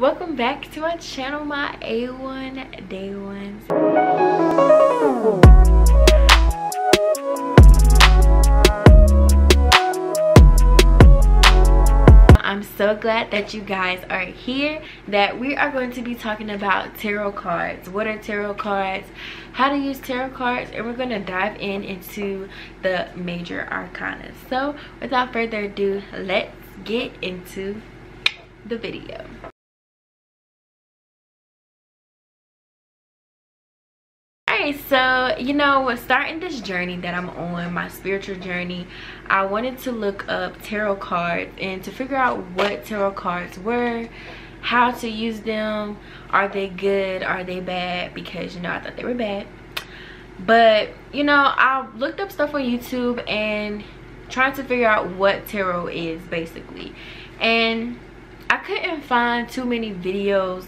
welcome back to my channel my a1 day ones I'm so glad that you guys are here that we are going to be talking about tarot cards. What are tarot cards? How to use tarot cards and we're going to dive in into the major arcana so without further ado let's get into the video So you know, starting this journey that I'm on, my spiritual journey, I wanted to look up tarot cards and to figure out what tarot cards were, how to use them, are they good, are they bad, because you know, I thought they were bad. But, you know, I looked up stuff on YouTube and trying to figure out what tarot is basically. And I couldn't find too many videos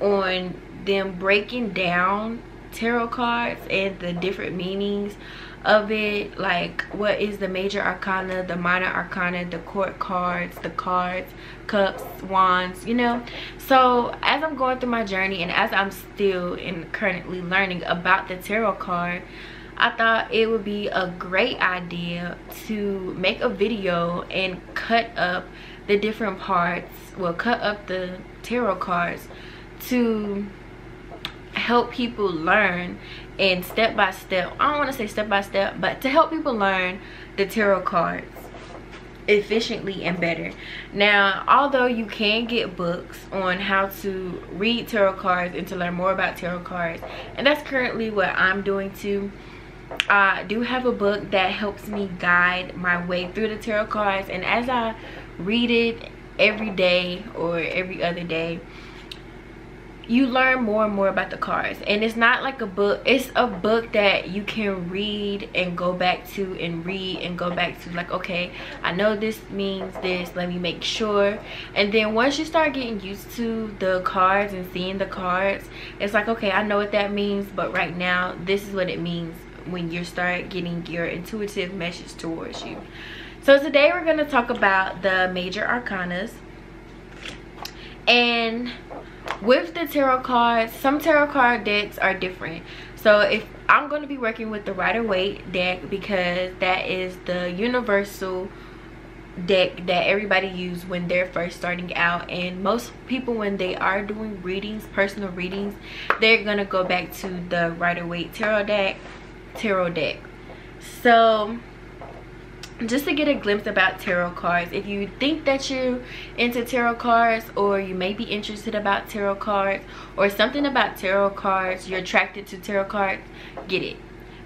on them breaking down tarot cards and the different meanings of it. Like what is the major arcana the minor arcana the court cards the cards cups wands you know? So as i'm going through my journey and as i'm still and currently learning about the tarot card i thought it would be a great idea to make a video and cut up the different parts well cut up the tarot cards to help people learn and step by step i don't want to say step by step but to help people learn the tarot cards efficiently and better. Now although you can get books on how to read tarot cards and to learn more about tarot cards and that's currently what i'm doing too i do have a book that helps me guide my way through the tarot cards. And as i read it every day or every other day you learn more and more about the cards and it's not like a book it's a book that you can read and go back to and read and go back to like okay i know this means this let me make sure. And then once you start getting used to the cards and seeing the cards it's like okay i know what that means but right now this is what it means when you start getting your intuitive message towards you. So today we're going to talk about the major arcanas. And with the tarot cards some tarot card decks are different. So if i'm going to be working with the rider-waite deck because that is the universal deck that everybody use when they're first starting out and most people when they are doing readings personal readings they're gonna go back to the rider-waite tarot deck tarot deck. So just to get a glimpse about tarot cards if you think that you're into tarot cards or you may be interested about tarot cards or something about tarot cards you're attracted to tarot cards get it.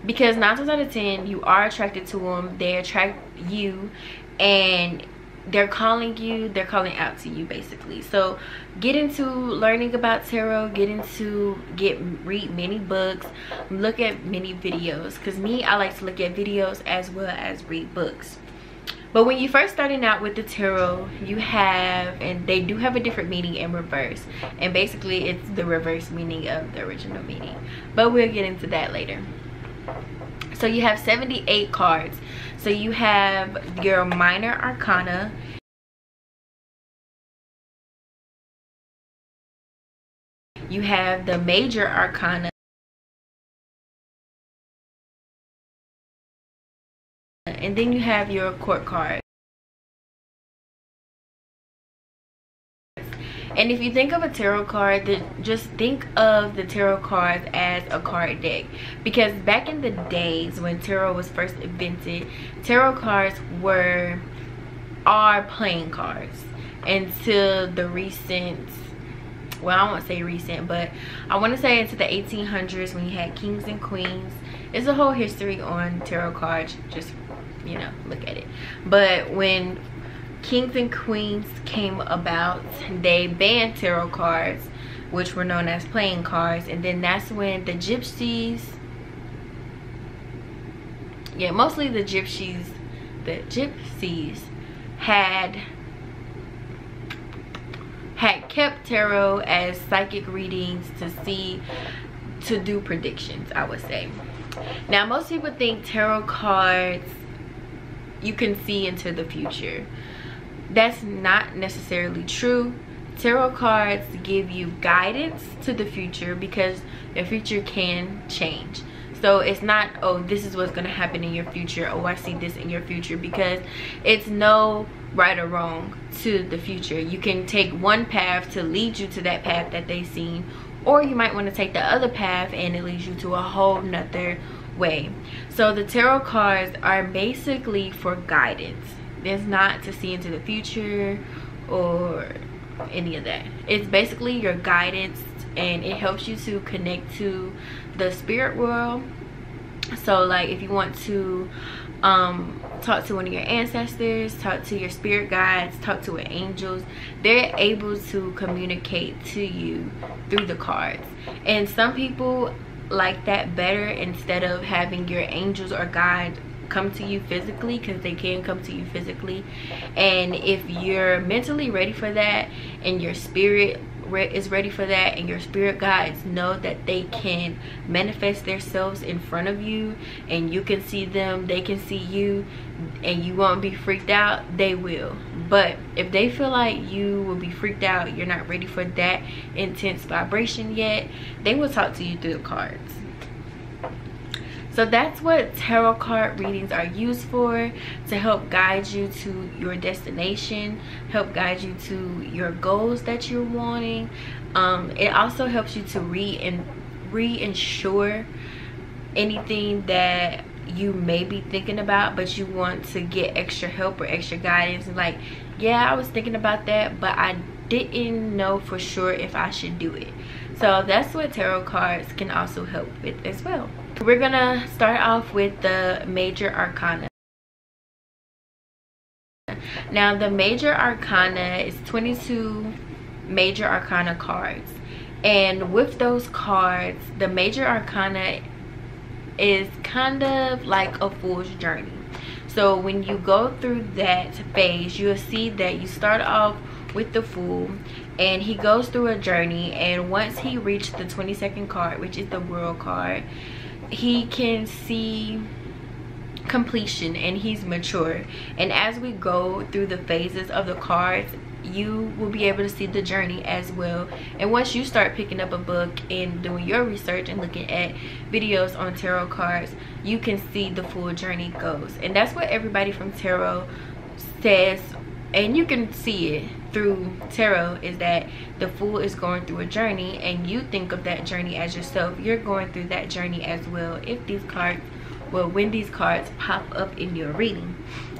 Because nine times out of ten you are attracted to them they attract you and they're calling you they're calling out to you basically. So get into learning about tarot get into get read many books look at many videos because me i like to look at videos as well as read books. But when you first starting out with the tarot you have and they do have a different meaning in reverse. And basically it's the reverse meaning of the original meaning. But we'll get into that later. So you have 78 cards so you have your minor arcana. You have the major arcana. And then you have your court card and if you think of a tarot card then just think of the tarot cards as a card deck. Because back in the days when tarot was first invented tarot cards were are playing cards. Until the recent well i won't say recent but i want to say into the 1800s when you had kings and queens. It's a whole history on tarot cards. Just you know look at it. But when kings and queens came about. They banned tarot cards which were known as playing cards. And then that's when the gypsies yeah mostly the gypsies the gypsies had had kept tarot as psychic readings to see to do predictions i would say. Now most people think tarot cards you can see into the future that's not necessarily true. Tarot cards give you guidance to the future because the future can change. So it's not oh this is what's going to happen in your future oh i see this in your future because it's no right or wrong to the future. You can take one path to lead you to that path that they seen or you might want to take the other path and it leads you to a whole nother way. So the tarot cards are basically for guidance it's not to see into the future or any of that. It's basically your guidance and it helps you to connect to the spirit world. So like if you want to um talk to one of your ancestors talk to your spirit guides talk to angels they're able to communicate to you through the cards. And some people like that better instead of having your angels or guides come to you physically because they can come to you physically. And if you're mentally ready for that and your spirit is ready for that and your spirit guides know that they can manifest themselves in front of you and you can see them they can see you and you won't be freaked out they will. But if they feel like you will be freaked out you're not ready for that intense vibration yet they will talk to you through the cards so that's what tarot card readings are used for to help guide you to your destination help guide you to your goals that you're wanting. Um, it also helps you to re and reinsure anything that you may be thinking about but you want to get extra help or extra guidance. Like yeah i was thinking about that but i didn't know for sure if i should do it. So that's what tarot cards can also help with as well we're gonna start off with the major arcana. Now the major arcana is 22 major arcana cards. And with those cards the major arcana is kind of like a fool's journey. So when you go through that phase you'll see that you start off with the fool and he goes through a journey and once he reached the 22nd card which is the world card he can see completion and he's mature. And as we go through the phases of the cards you will be able to see the journey as well. And once you start picking up a book and doing your research and looking at videos on tarot cards you can see the full journey goes. And that's what everybody from tarot says and you can see it through tarot is that the fool is going through a journey and you think of that journey as yourself. You're going through that journey as well. If these cards well when these cards pop up in your reading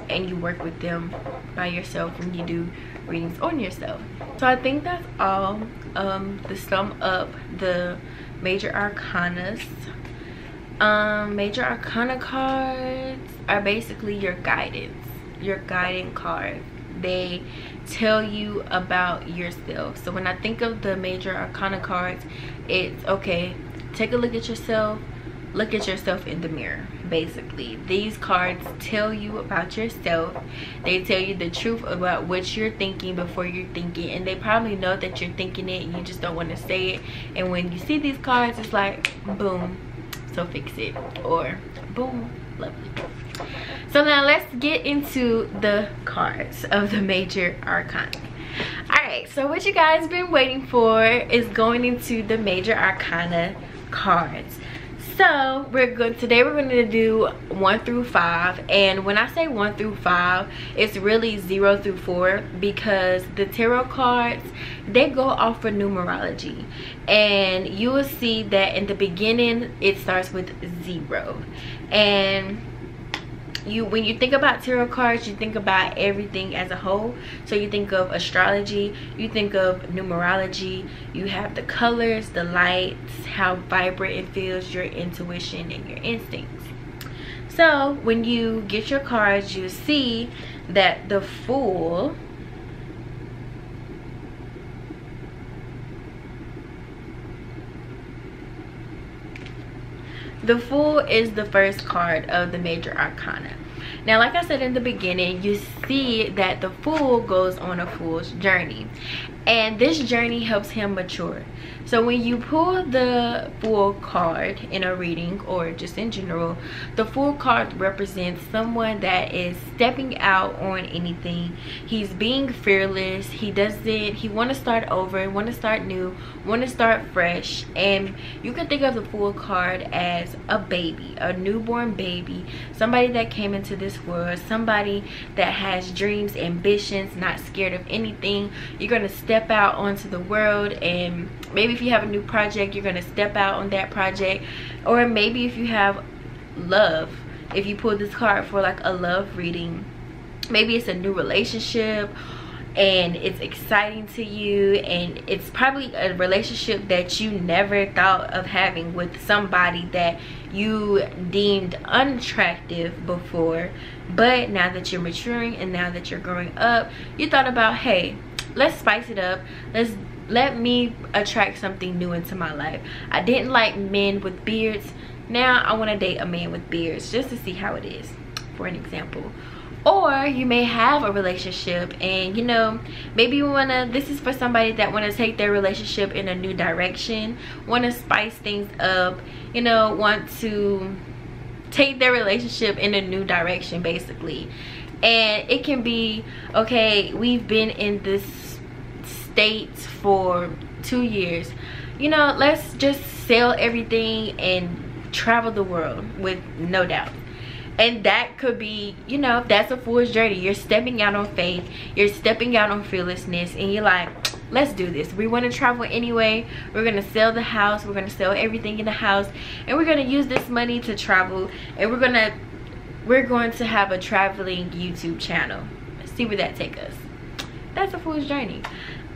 and you work with them by yourself when you do readings on yourself. So i think that's all um to sum up the major arcanas. Um major arcana cards are basically your guidance your guiding cards they tell you about yourself. So when i think of the major arcana cards it's okay take a look at yourself look at yourself in the mirror basically. These cards tell you about yourself. They tell you the truth about what you're thinking before you're thinking and they probably know that you're thinking it you just don't want to say it. And when you see these cards it's like boom so fix it or boom lovely so now let's get into the cards of the major arcana. All right so what you guys been waiting for is going into the major arcana cards. So we're good today we're going to do one through five and when i say one through five it's really zero through four because the tarot cards they go off for numerology and you will see that in the beginning it starts with zero. And you when you think about tarot cards you think about everything as a whole. So you think of astrology you think of numerology you have the colors the lights how vibrant it feels your intuition and your instincts. So when you get your cards you see that the fool the fool is the first card of the major arcana now like i said in the beginning you see that the fool goes on a fool's journey. And this journey helps him mature so when you pull the fool card in a reading or just in general the fool card represents someone that is stepping out on anything. He's being fearless. He doesn't he want to start over want to start new want to start fresh. And you can think of the fool card as a baby a newborn baby. Somebody that came into this world somebody that has dreams ambitions not scared of anything. You're going to step out onto the world and maybe if you have a new project you're going to step out on that project. Or maybe if you have love if you pull this card for like a love reading maybe it's a new relationship and it's exciting to you and it's probably a relationship that you never thought of having with somebody that you deemed unattractive before. But now that you're maturing and now that you're growing up you thought about hey let's spice it up. Let's let me attract something new into my life. I didn't like men with beards. Now i want to date a man with beards just to see how it is for an example. Or you may have a relationship and you know maybe you want to this is for somebody that want to take their relationship in a new direction want to spice things up you know want to take their relationship in a new direction basically. And it can be okay we've been in this state for two years you know let's just sell everything and travel the world with no doubt. And that could be you know that's a fool's journey. You're stepping out on faith you're stepping out on fearlessness and you're like let's do this. We want to travel anyway. We're gonna sell the house we're gonna sell everything in the house and we're gonna use this money to travel and we're gonna we're going to have a traveling youtube channel. Let's see where that take us. That's a fool's journey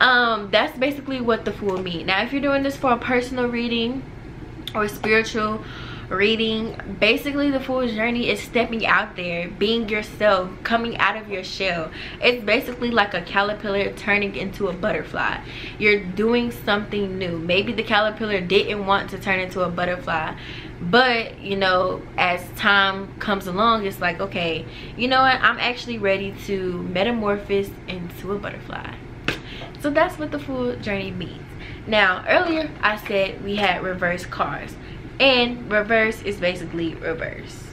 um that's basically what the fool mean. Now if you're doing this for a personal reading or spiritual reading basically the fool's journey is stepping out there being yourself coming out of your shell. It's basically like a caterpillar turning into a butterfly. You're doing something new. Maybe the caterpillar didn't want to turn into a butterfly but you know as time comes along it's like okay you know what? I'm actually ready to metamorphose into a butterfly so that's what the fool journey means. Now earlier i said we had reverse cars and reverse is basically reverse.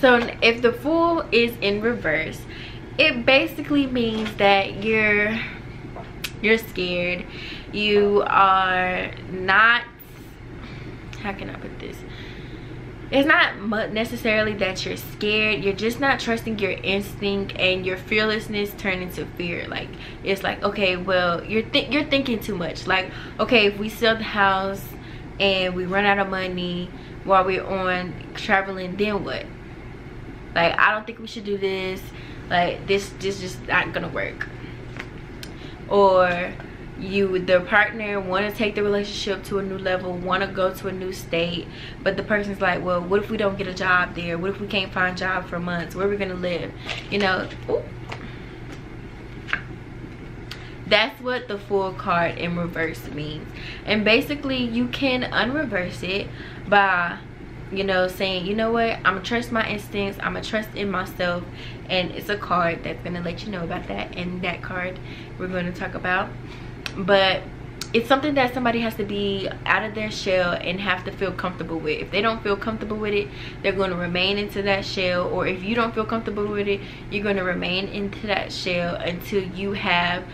So if the fool is in reverse it basically means that you're you're scared. You are not how can i put this it's not necessarily that you're scared you're just not trusting your instinct and your fearlessness turn into fear. Like it's like okay well you're th you're thinking too much. Like okay if we sell the house and we run out of money while we're on traveling then what? Like i don't think we should do this. Like this this just not gonna work. Or you the partner want to take the relationship to a new level want to go to a new state but the person's like well what if we don't get a job there? What if we can't find a job for months? Where are we gonna live? You know Ooh. that's what the fool card in reverse means. And basically you can unreverse it by you know saying you know what? I'm gonna trust my instincts. I'm gonna trust in myself. And it's a card that's gonna let you know about that. And that card we're going to talk about but it's something that somebody has to be out of their shell and have to feel comfortable with. If they don't feel comfortable with it they're going to remain into that shell or if you don't feel comfortable with it you're going to remain into that shell until you have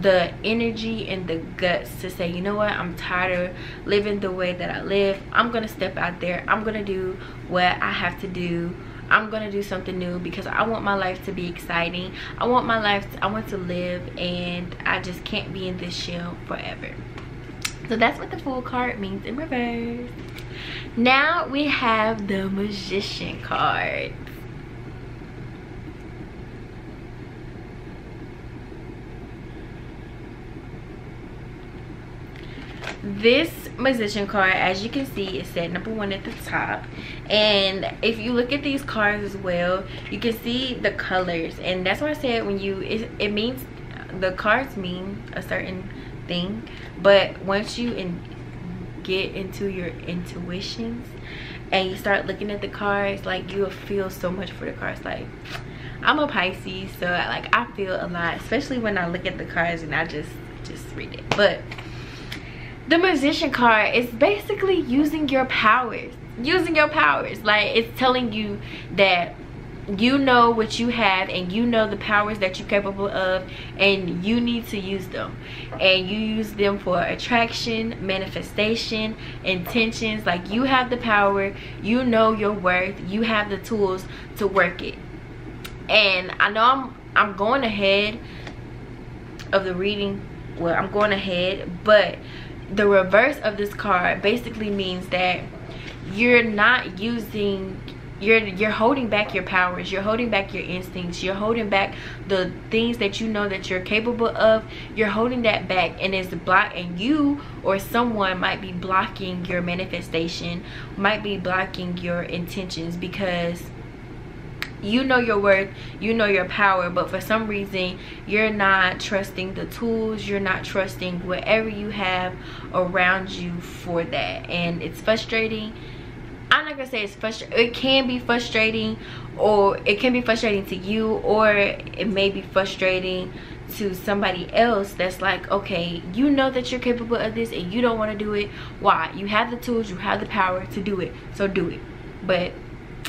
the energy and the guts to say you know what? I'm tired of living the way that i live. I'm gonna step out there. I'm gonna do what i have to do i'm gonna do something new because i want my life to be exciting. I want my life to, i want to live and i just can't be in this shell forever. So that's what the fool card means in reverse. Now we have the magician card this magician card as you can see is set number one at the top. And if you look at these cards as well you can see the colors. And that's why i said when you it, it means the cards mean a certain thing. But once you in, get into your intuitions and you start looking at the cards like you'll feel so much for the cards like i'm a pisces so like i feel a lot especially when i look at the cards and i just just read it. But the magician card is basically using your powers using your powers. Like it's telling you that you know what you have and you know the powers that you're capable of and you need to use them. And you use them for attraction manifestation intentions. Like you have the power you know your worth you have the tools to work it. And i know i'm i'm going ahead of the reading well i'm going ahead but the reverse of this card basically means that you're not using you're you're holding back your powers you're holding back your instincts you're holding back the things that you know that you're capable of you're holding that back and it's a block and you or someone might be blocking your manifestation might be blocking your intentions because you know your worth you know your power but for some reason you're not trusting the tools you're not trusting whatever you have around you for that. And it's frustrating. I'm not gonna say it's frustrating it can be frustrating or it can be frustrating to you or it may be frustrating to somebody else that's like okay you know that you're capable of this and you don't want to do it. Why? You have the tools you have the power to do it so do it. But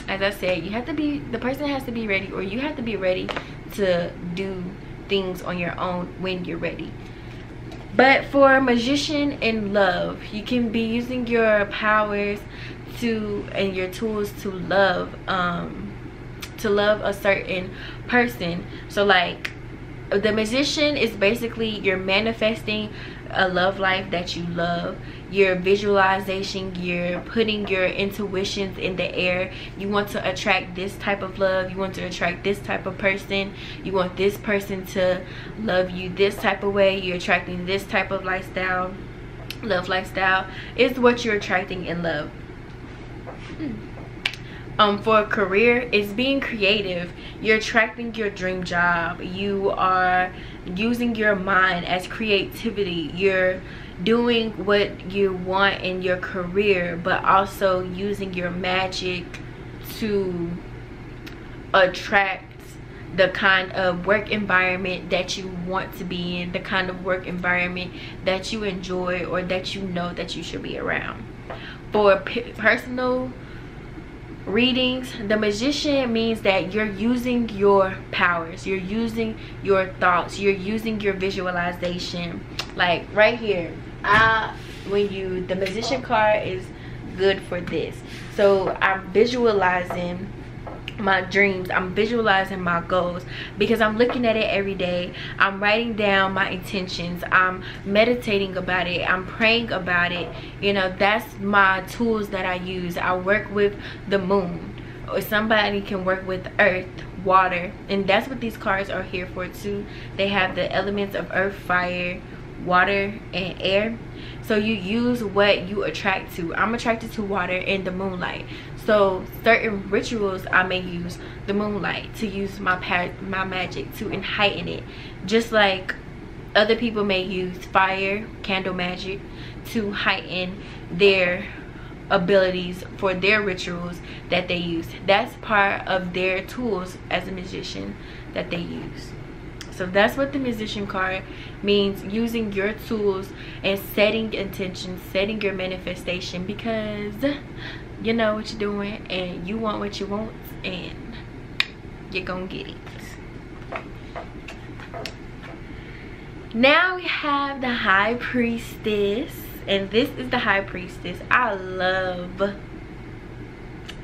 as i said you have to be the person has to be ready or you have to be ready to do things on your own when you're ready. But for a magician in love you can be using your powers to and your tools to love um to love a certain person. So like the magician is basically you're manifesting a love life that you love your visualization you're putting your intuitions in the air. You want to attract this type of love. You want to attract this type of person. You want this person to love you this type of way. You're attracting this type of lifestyle. Love lifestyle is what you're attracting in love. Um, for a career is being creative. You're attracting your dream job. You are using your mind as creativity. You're doing what you want in your career but also using your magic to attract the kind of work environment that you want to be in the kind of work environment that you enjoy or that you know that you should be around. For personal readings the magician means that you're using your powers you're using your thoughts you're using your visualization. Like right here I when you the magician card is good for this. So i'm visualizing my dreams. I'm visualizing my goals because i'm looking at it every day. I'm writing down my intentions. I'm meditating about it. I'm praying about it. You know that's my tools that i use. I work with the moon. Or somebody can work with earth water and that's what these cards are here for too. They have the elements of earth fire water and air. So you use what you attract to. I'm attracted to water and the moonlight. So certain rituals i may use the moonlight to use my my magic to heighten it. Just like other people may use fire candle magic to heighten their abilities for their rituals that they use. That's part of their tools as a magician that they use so that's what the magician card means using your tools and setting intentions setting your manifestation because you know what you're doing and you want what you want and you're gonna get it. Now we have the high priestess and this is the high priestess. I love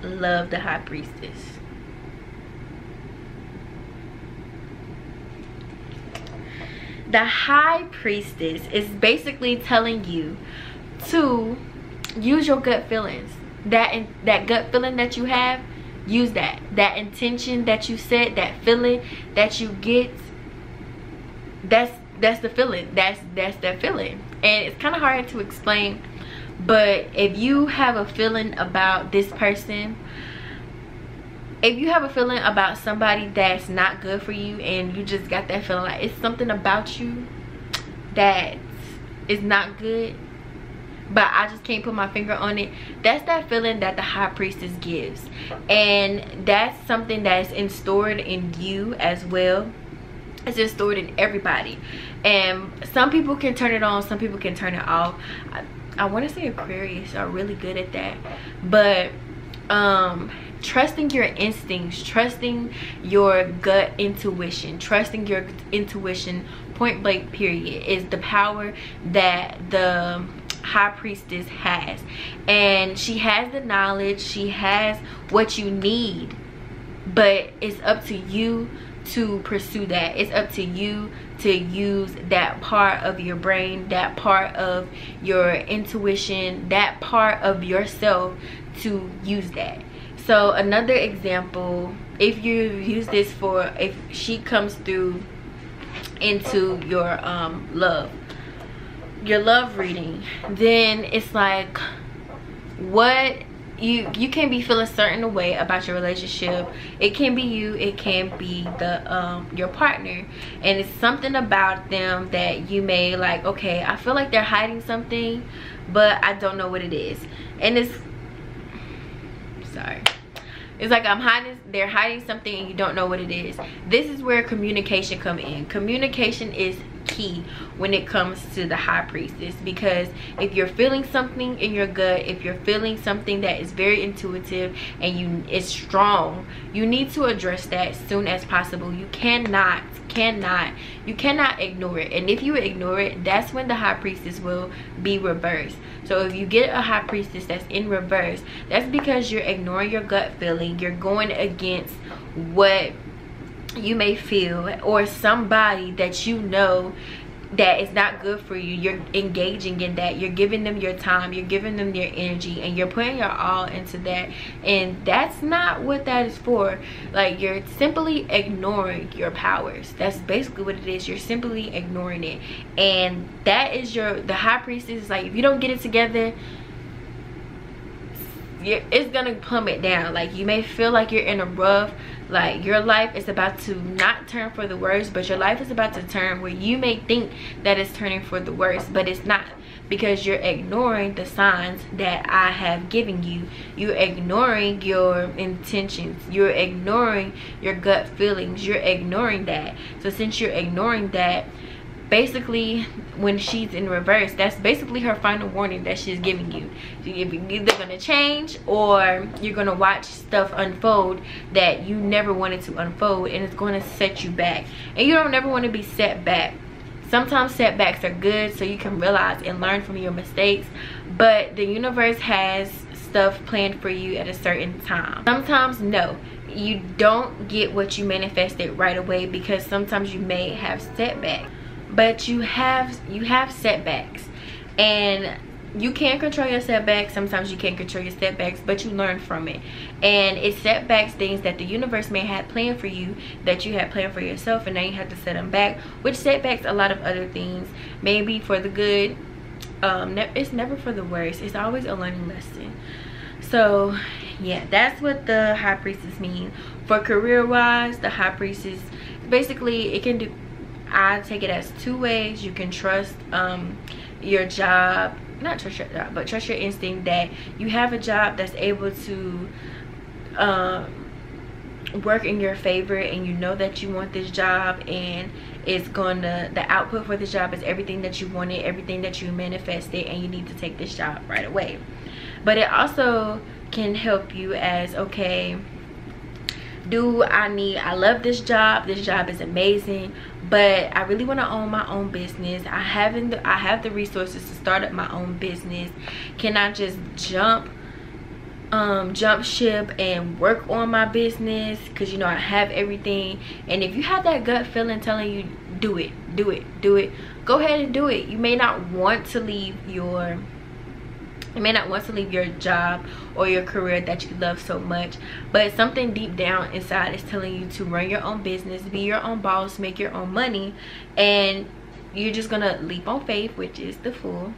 love the high priestess the high priestess is basically telling you to use your gut feelings. That that gut feeling that you have use that. That intention that you said that feeling that you get that's that's the feeling. That's that's that feeling. And it's kind of hard to explain but if you have a feeling about this person if you have a feeling about somebody that's not good for you and you just got that feeling like it's something about you that is not good but i just can't put my finger on it that's that feeling that the high priestess gives. And that's something that's installed in you as well. It's installed in everybody. And some people can turn it on some people can turn it off. I, I want to say aquarius are really good at that but um trusting your instincts trusting your gut intuition trusting your intuition point blank period is the power that the high priestess has. And she has the knowledge she has what you need but it's up to you to pursue that. It's up to you to use that part of your brain that part of your intuition that part of yourself to use that so another example if you use this for if she comes through into your um love your love reading then it's like what you you can be feeling certain way about your relationship. It can be you it can be the um your partner. And it's something about them that you may like okay i feel like they're hiding something but i don't know what it is. And it's sorry it's like i'm hiding they're hiding something and you don't know what it is. This is where communication come in. Communication is key when it comes to the high priestess because if you're feeling something in your gut if you're feeling something that is very intuitive and you it's strong you need to address that as soon as possible. You cannot cannot you cannot ignore it. And if you ignore it that's when the high priestess will be reversed. So if you get a high priestess that's in reverse that's because you're ignoring your gut feeling. You're going against what you may feel or somebody that you know that is not good for you you're engaging in that. You're giving them your time you're giving them your energy and you're putting your all into that. And that's not what that is for. Like you're simply ignoring your powers. That's basically what it is. You're simply ignoring it. And that is your the high priestess is like if you don't get it together it's gonna plummet down. Like you may feel like you're in a rough like your life is about to not turn for the worse but your life is about to turn where you may think that it's turning for the worse but it's not because you're ignoring the signs that I have given you. You're ignoring your intentions. You're ignoring your gut feelings. You're ignoring that. So since you're ignoring that, basically when she's in reverse that's basically her final warning that she's giving you. You're either gonna change or you're gonna watch stuff unfold that you never wanted to unfold and it's gonna set you back. And you don't ever want to be set back. Sometimes setbacks are good so you can realize and learn from your mistakes but the universe has stuff planned for you at a certain time. Sometimes no. You don't get what you manifested right away because sometimes you may have setbacks but you have you have setbacks. And you can't control your setbacks. Sometimes you can't control your setbacks but you learn from it. And it setbacks things that the universe may have planned for you that you had planned for yourself and now you have to set them back which setbacks a lot of other things. Maybe for the good um ne it's never for the worst. It's always a learning lesson. So yeah that's what the high priestess means for career wise the high priestess basically it can do I take it as two ways. You can trust um, your job, not trust your job, but trust your instinct that you have a job that's able to um, work in your favor and you know that you want this job and it's gonna the output for this job is everything that you wanted everything that you manifested and you need to take this job right away but it also can help you as okay do i need i love this job. This job is amazing. But i really want to own my own business. I haven't i have the resources to start up my own business. Can i just jump um jump ship and work on my business? Because you know i have everything. And if you have that gut feeling telling you do it do it do it go ahead and do it. You may not want to leave your you may not want to leave your job or your career that you love so much but something deep down inside is telling you to run your own business be your own boss make your own money and you're just gonna leap on faith which is the fool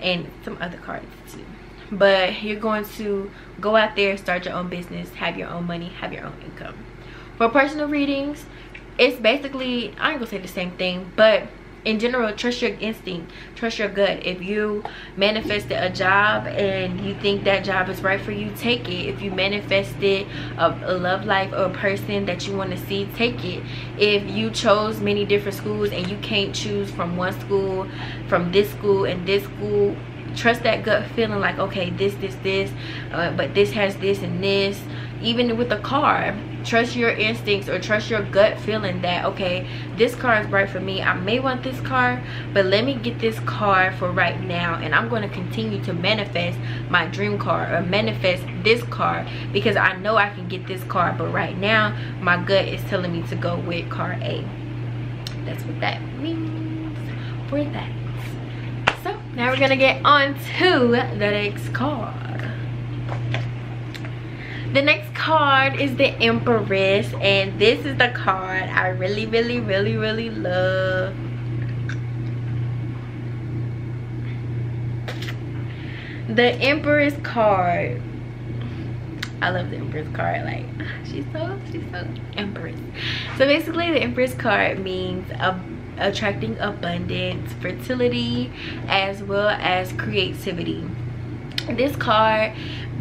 and some other cards too. But you're going to go out there start your own business have your own money have your own income. For personal readings it's basically i ain't gonna say the same thing but in general trust your instinct trust your gut. If you manifested a job and you think that job is right for you take it. If you manifested a, a love life or a person that you want to see take it. If you chose many different schools and you can't choose from one school from this school and this school trust that gut feeling like okay this this this uh, but this has this and this even with a car trust your instincts or trust your gut feeling that okay this car is right for me. I may want this car but let me get this car for right now and i'm going to continue to manifest my dream car or manifest this car because i know i can get this car but right now my gut is telling me to go with car a. That's what that means for that. So now we're gonna get on to the next car the next card is the empress and this is the card i really really really really love. The empress card. I love the empress card like she's so she's so empress. So basically the empress card means a attracting abundance fertility as well as creativity. This card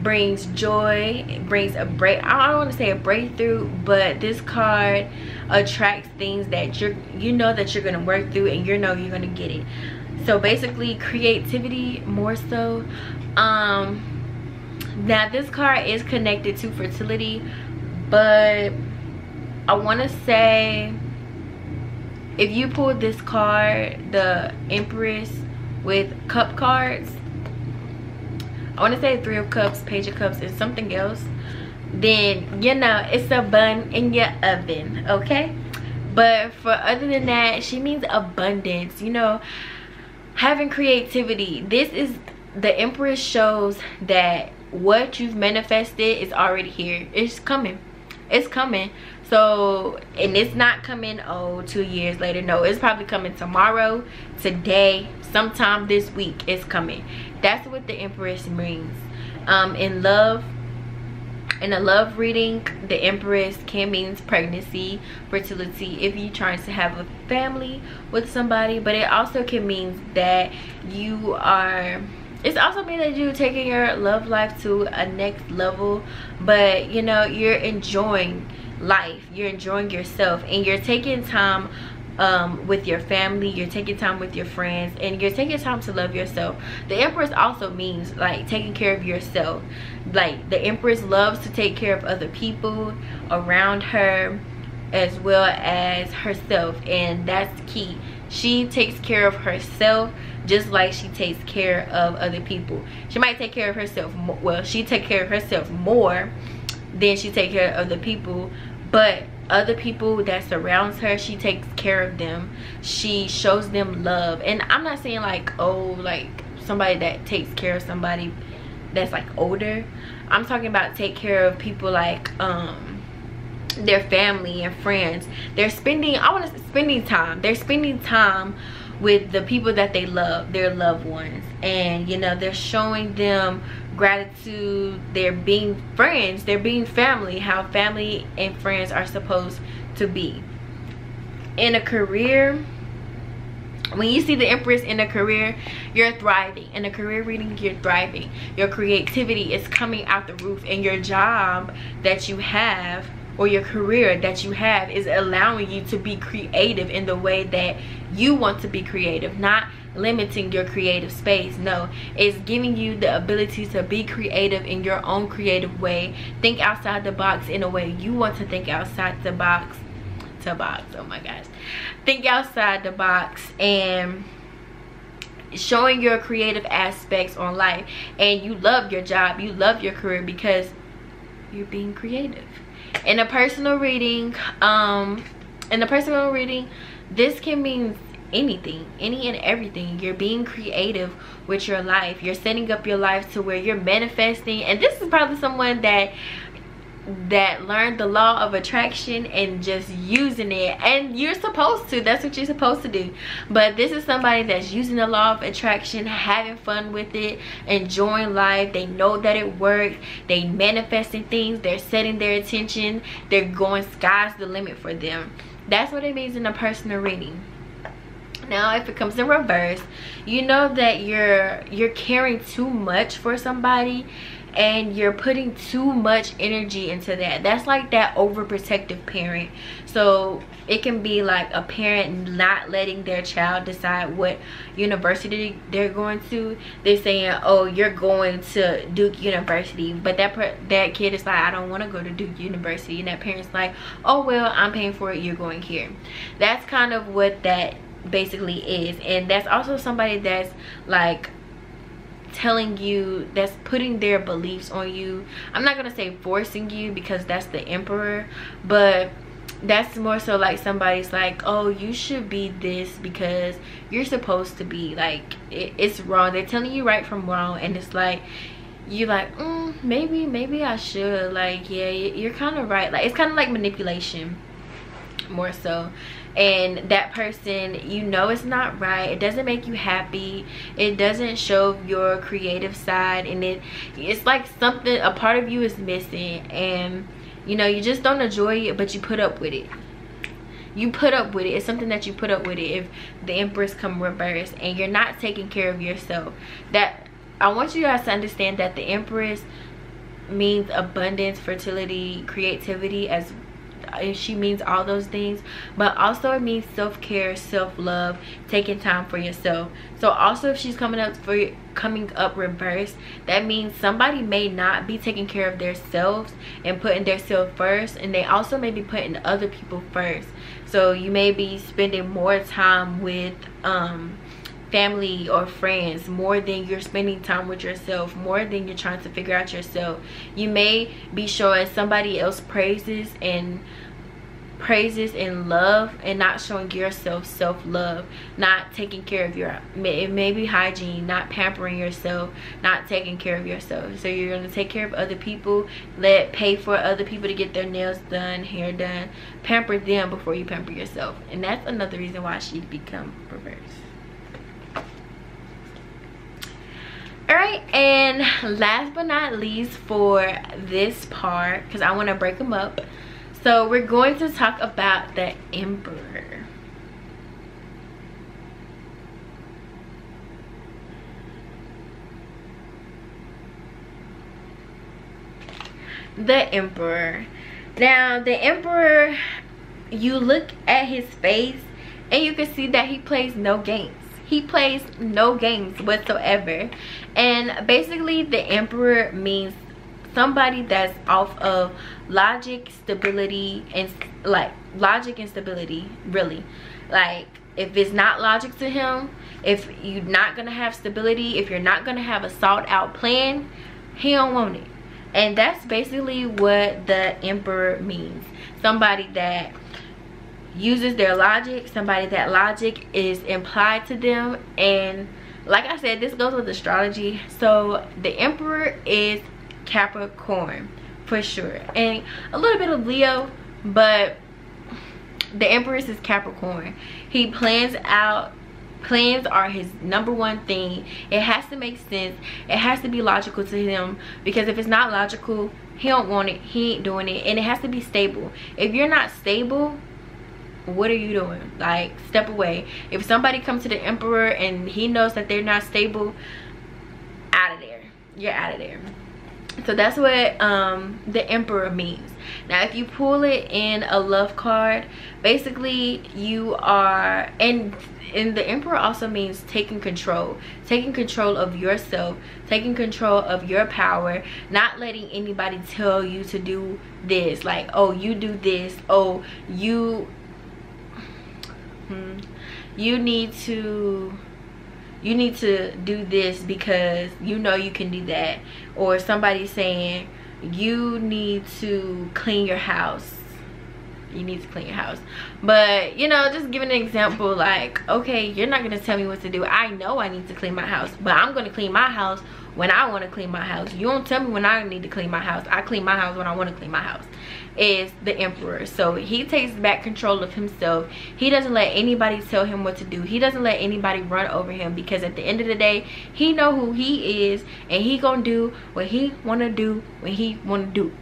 brings joy it brings a break i don't want to say a breakthrough but this card attracts things that you're you know that you're gonna work through and you know you're gonna get it. So basically creativity more so. Um now this card is connected to fertility but i want to say if you pull this card the empress with cup cards I want to say three of cups, page of cups, and something else, then you know it's a bun in your oven, okay? But for other than that, she means abundance, you know, having creativity. This is the Empress shows that what you've manifested is already here. It's coming. It's coming so and it's not coming oh two years later no it's probably coming tomorrow today sometime this week it's coming. That's what the empress means. Um in love in a love reading the empress can means pregnancy fertility if you're trying to have a family with somebody but it also can mean that you are it's also mean that you're taking your love life to a next level but you know you're enjoying life you're enjoying yourself and you're taking time um, with your family you're taking time with your friends and you're taking time to love yourself. The empress also means like taking care of yourself. Like the empress loves to take care of other people around her as well as herself and that's key. She takes care of herself just like she takes care of other people. She might take care of herself well she take care of herself more than she take care of the people but other people that surrounds her she takes care of them. She shows them love. And i'm not saying like oh like somebody that takes care of somebody that's like older. I'm talking about take care of people like um their family and friends. They're spending i want to spending time. They're spending time with the people that they love their loved ones. And you know they're showing them gratitude they're being friends they're being family how family and friends are supposed to be. In a career when you see the empress in a career you're thriving. In a career reading you're thriving. Your creativity is coming out the roof and your job that you have or your career that you have is allowing you to be creative in the way that you want to be creative not limiting your creative space. No it's giving you the ability to be creative in your own creative way. Think outside the box in a way you want to think outside the box to box oh my gosh. Think outside the box and showing your creative aspects on life. And you love your job you love your career because you're being creative. In a personal reading um in a personal reading this can mean anything any and everything. You're being creative with your life. You're setting up your life to where you're manifesting. And this is probably someone that that learned the law of attraction and just using it. And you're supposed to. That's what you're supposed to do. But this is somebody that's using the law of attraction having fun with it enjoying life. They know that it works. They manifesting things. They're setting their attention they're going sky's the limit for them. That's what it means in a personal reading now if it comes in reverse you know that you're you're caring too much for somebody and you're putting too much energy into that. That's like that overprotective parent. So it can be like a parent not letting their child decide what university they're going to. They're saying oh you're going to duke university. But that that kid is like i don't want to go to duke university. And that parent's like oh well i'm paying for it. You're going here. That's kind of what that basically is. And that's also somebody that's like telling you that's putting their beliefs on you. I'm not gonna say forcing you because that's the emperor but that's more so like somebody's like oh you should be this because you're supposed to be. Like it, it's wrong. They're telling you right from wrong and it's like you like mm, maybe maybe i should. Like yeah you're kind of right. Like it's kind of like manipulation more so and that person you know it's not right. It doesn't make you happy. It doesn't show your creative side and it it's like something a part of you is missing and you know you just don't enjoy it but you put up with it. You put up with it. It's something that you put up with it if the empress come reverse and you're not taking care of yourself. That i want you guys to understand that the empress means abundance fertility creativity as she means all those things but also it means self-care self-love taking time for yourself. So also if she's coming up for coming up reverse that means somebody may not be taking care of themselves and putting their self first and they also may be putting other people first. So you may be spending more time with um family or friends more than you're spending time with yourself more than you're trying to figure out yourself you may be showing somebody else praises and praises and love and not showing yourself self-love not taking care of your it may be hygiene not pampering yourself not taking care of yourself. So you're going to take care of other people let pay for other people to get their nails done hair done pamper them before you pamper yourself. And that's another reason why she become reverse all right and last but not least for this part because i want to break them up. So we're going to talk about the emperor the emperor now the emperor you look at his face and you can see that he plays no games he plays no games whatsoever. And basically the emperor means somebody that's off of logic stability and like logic and stability really. Like if it's not logic to him if you're not gonna have stability if you're not gonna have a sought out plan he don't want it. And that's basically what the emperor means. Somebody that uses their logic somebody that logic is implied to them. And like i said this goes with astrology. So the emperor is Capricorn for sure. And a little bit of Leo, but the Empress is Capricorn. He plans out plans are his number one thing. It has to make sense. It has to be logical to him because if it's not logical he don't want it. He ain't doing it. And it has to be stable. If you're not stable what are you doing? Like step away. If somebody comes to the emperor and he knows that they're not stable out of there. You're out of there. So that's what um, the emperor means. Now if you pull it in a love card basically you are and and the emperor also means taking control. Taking control of yourself. Taking control of your power. Not letting anybody tell you to do this. Like oh you do this. Oh you hmm, you need to you need to do this because you know you can do that. Or somebody saying you need to clean your house. You need to clean your house. But you know just giving an example like okay you're not gonna tell me what to do. I know i need to clean my house but i'm gonna clean my house when i want to clean my house. You don't tell me when i need to clean my house. I clean my house when i want to clean my house is the emperor. So he takes back control of himself. He doesn't let anybody tell him what to do. He doesn't let anybody run over him because at the end of the day he know who he is and he gonna do what he want to do when he want to do.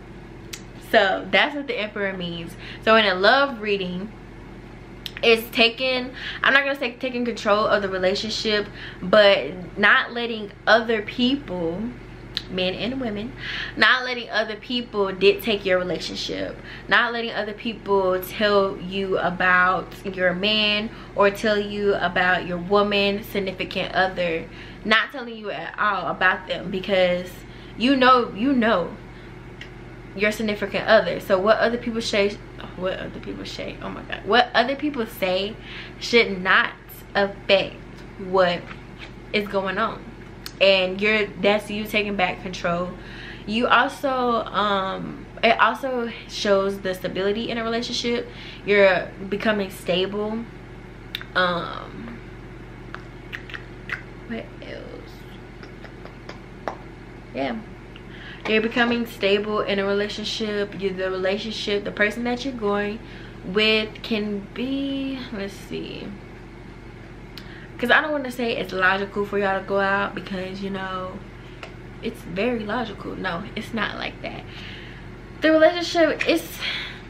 So that's what the emperor means. So in a love reading it's taking i'm not gonna say taking control of the relationship but not letting other people men and women. Not letting other people dictate your relationship. Not letting other people tell you about your man or tell you about your woman significant other. Not telling you at all about them because you know you know your significant other. So what other people say what other people say oh my god what other people say should not affect what is going on and you're that's you taking back control. You also um it also shows the stability in a relationship. You're becoming stable. Um what else? Yeah. You're becoming stable in a relationship. You the relationship the person that you're going with can be let's see because i don't want to say it's logical for y'all to go out because you know it's very logical. No it's not like that. The relationship is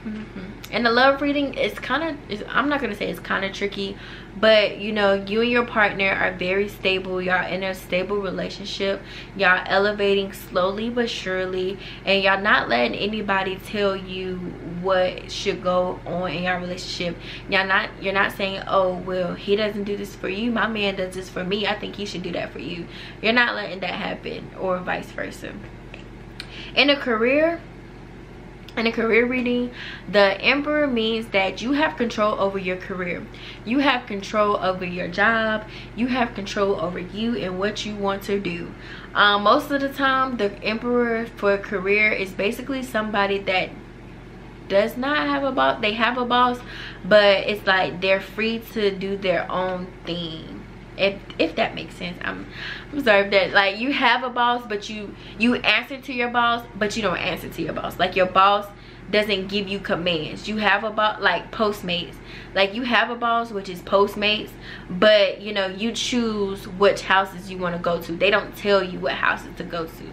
mm -hmm and the love reading is kind of i'm not gonna say it's kind of tricky but you know you and your partner are very stable. Y'all in a stable relationship. Y'all elevating slowly but surely. And y'all not letting anybody tell you what should go on in your relationship. Y'all not you're not saying oh well he doesn't do this for you. My man does this for me. I think he should do that for you. You're not letting that happen or vice versa. In a career in a career reading the emperor means that you have control over your career. You have control over your job. You have control over you and what you want to do. Um, most of the time the emperor for career is basically somebody that does not have a boss. They have a boss but it's like they're free to do their own thing if if that makes sense. I'm i'm that like you have a boss but you you answer to your boss but you don't answer to your boss. Like your boss doesn't give you commands. You have a boss like postmates. Like you have a boss which is postmates but you know you choose which houses you want to go to. They don't tell you what houses to go to.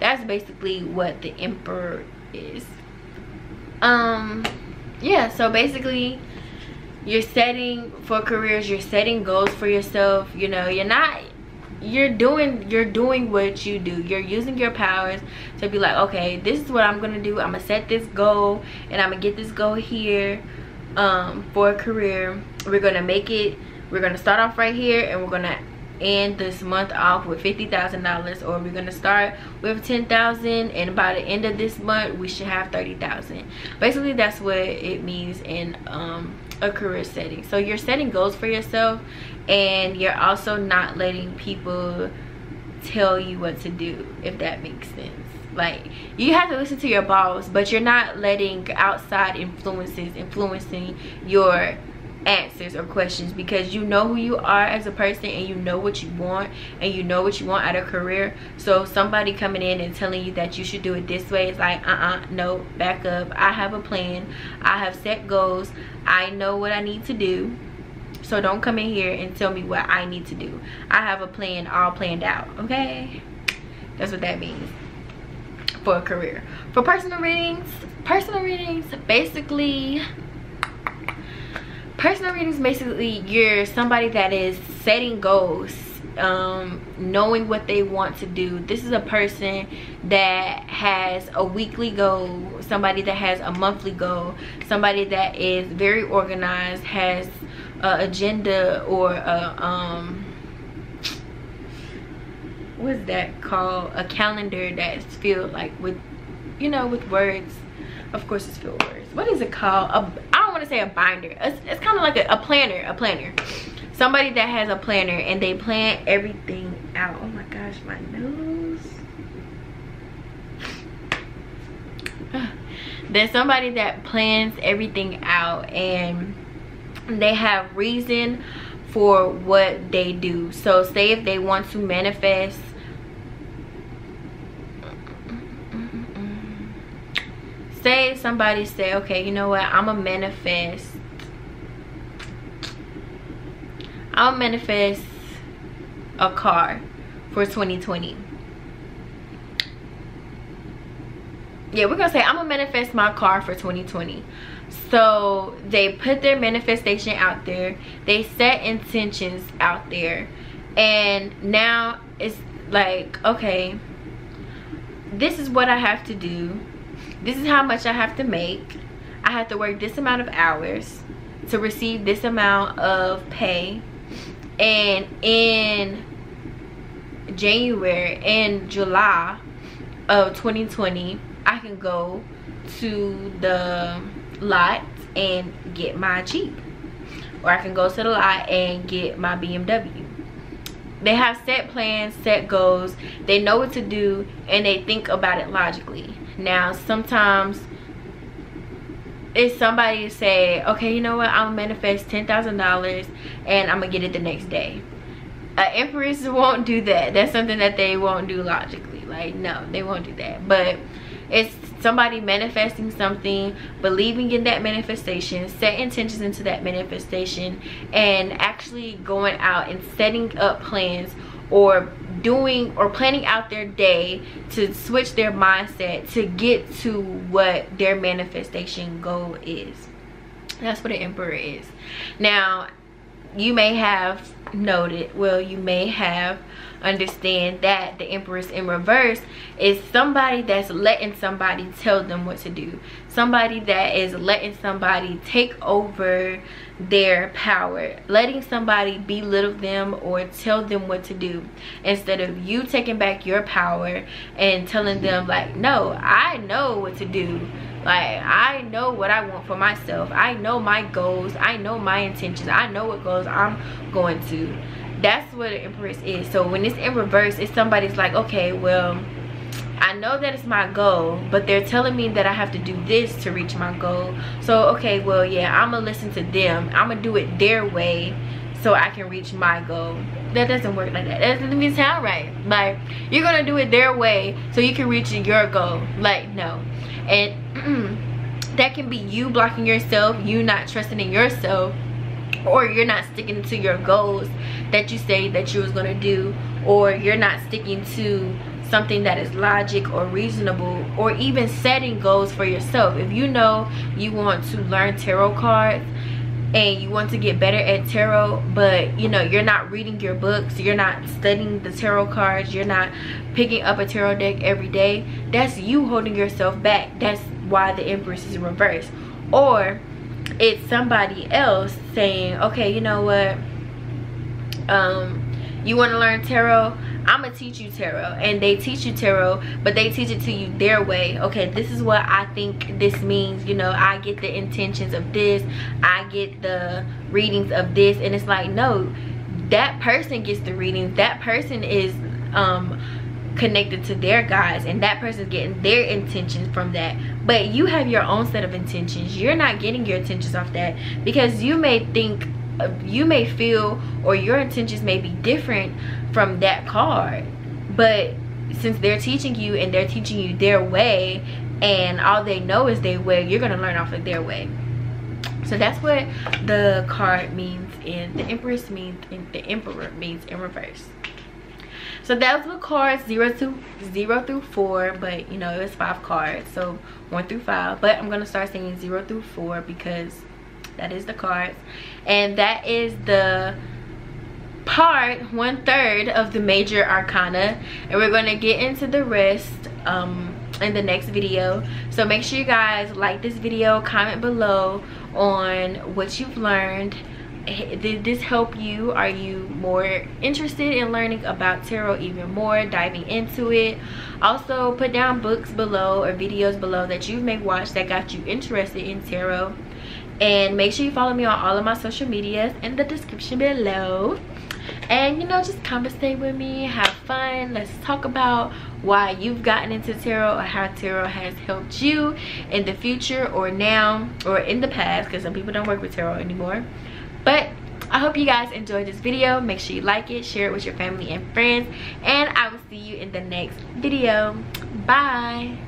That's basically what the emperor is. Um yeah so basically you're setting for careers you're setting goals for yourself. You know you're not you're doing you're doing what you do. You're using your powers to be like okay this is what i'm gonna do. I'm gonna set this goal and i'm gonna get this goal here um for a career. We're gonna make it. We're gonna start off right here and we're gonna end this month off with fifty thousand dollars or we're gonna start with ten thousand and by the end of this month we should have thirty thousand. Basically that's what it means in um a career setting. So you're setting goals for yourself and you're also not letting people tell you what to do if that makes sense. Like you have to listen to your boss but you're not letting outside influences influencing your answers or questions because you know who you are as a person and you know what you want and you know what you want out of career. So somebody coming in and telling you that you should do it this way is like uh-uh no back up. I have a plan. I have set goals. I know what i need to do so don't come in here and tell me what i need to do. I have a plan all planned out okay? That's what that means for a career. For personal readings personal readings basically personal readings basically you're somebody that is setting goals um, knowing what they want to do. This is a person that has a weekly goal somebody that has a monthly goal somebody that is very organized has a agenda or a um what's that called? A calendar that's filled like with you know with words. Of course it's filled with words. What is it called? I don't want to say a binder. It's, it's kind of like a, a planner a planner. Somebody that has a planner and they plan everything out. Oh my gosh my nose. Then somebody that plans everything out and they have reason for what they do so say if they want to manifest say somebody say okay you know what i'm a manifest I'll manifest a car for 2020. Yeah, we're gonna say I'm gonna manifest my car for 2020. So they put their manifestation out there. They set intentions out there. And now it's like okay this is what i have to do. This is how much i have to make. I have to work this amount of hours to receive this amount of pay. And in january and july of 2020 i can go to the lot and get my Jeep. Or I can go to the lot and get my BMW. They have set plans, set goals. They know what to do and they think about it logically. Now, sometimes it's somebody say, okay, you know what, I'm gonna manifest $10,000 and I'm gonna get it the next day. An empress won't do that. That's something that they won't do logically. Like, no, they won't do that. But it's somebody manifesting something believing in that manifestation set intentions into that manifestation and actually going out and setting up plans or doing or planning out their day to switch their mindset to get to what their manifestation goal is. That's what an emperor is. Now you may have noted well you may have understand that the empress in reverse is somebody that's letting somebody tell them what to do. Somebody that is letting somebody take over their power. Letting somebody belittle them or tell them what to do instead of you taking back your power and telling them like no i know what to do. Like i know what i want for myself. I know my goals. I know my intentions. I know what goals i'm going to that's what an empress is so when it's in reverse it's somebody's like okay well I know that it's my goal, but they're telling me that I have to do this to reach my goal. So, okay, well, yeah, I'm going to listen to them. I'm going to do it their way so I can reach my goal. That doesn't work like that. That doesn't even sound right. Like, you're going to do it their way so you can reach your goal. Like, no. And that can be you blocking yourself, you not trusting in yourself, or you're not sticking to your goals that you say that you was going to do or you're not sticking to something that is logic or reasonable or even setting goals for yourself. If you know you want to learn tarot cards and you want to get better at tarot but you know you're not reading your books you're not studying the tarot cards you're not picking up a tarot deck every day that's you holding yourself back. That's why the empress is in reverse or it's somebody else saying okay you know what? Um you want to learn tarot? I'm gonna teach you tarot. And they teach you tarot but they teach it to you their way. Okay this is what i think this means you know i get the intentions of this i get the readings of this and it's like no that person gets the readings. That person is um connected to their guides and that person's getting their intentions from that. But you have your own set of intentions. You're not getting your intentions off that because you may think you may feel or your intentions may be different from that card. But since they're teaching you and they're teaching you their way and all they know is their way you're gonna learn off of their way. So that's what the card means and the empress means in the emperor means in reverse so that was the cards zero to zero through four but you know it was five cards so one through five. But i'm gonna start saying zero through four because that is the cards. And that is the part one third of the major arcana. And we're going to get into the rest um in the next video. So make sure you guys like this video comment below on what you've learned did this help you? Are you more interested in learning about tarot even more diving into it? Also put down books below or videos below that you may watch that got you interested in tarot. And make sure you follow me on all of my social medias in the description below. And you know just conversate with me have fun let's talk about why you've gotten into tarot or how tarot has helped you in the future or now or in the past because some people don't work with tarot anymore but i hope you guys enjoyed this video. Make sure you like it share it with your family and friends. And i will see you in the next video. Bye